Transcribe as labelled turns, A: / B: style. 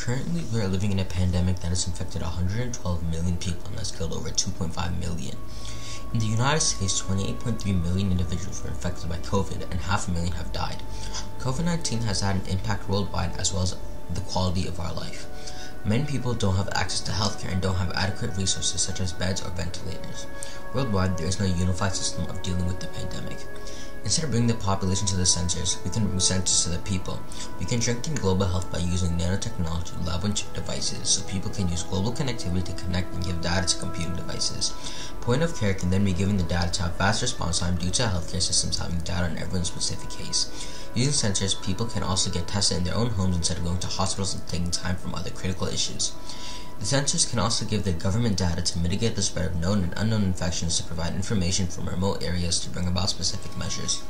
A: Currently, we are living in a pandemic that has infected 112 million people and has killed over 2.5 million. In the United States, 28.3 million individuals were infected by COVID and half a million have died. COVID 19 has had an impact worldwide as well as the quality of our life. Many people don't have access to healthcare and don't have adequate resources such as beds or ventilators. Worldwide, there is no unified system of dealing with the pandemic. Instead of bringing the population to the sensors, we can bring sensors to the people. We can strengthen global health by using nanotechnology lab on chip devices so people can use global connectivity to connect and give data to computing devices. Point of care can then be given the data to have fast response time due to healthcare systems having data on everyone's specific case. Using sensors, people can also get tested in their own homes instead of going to hospitals and taking time from other critical issues. The sensors can also give the government data to mitigate the spread of known and unknown infections to provide information from remote areas to bring about specific measures.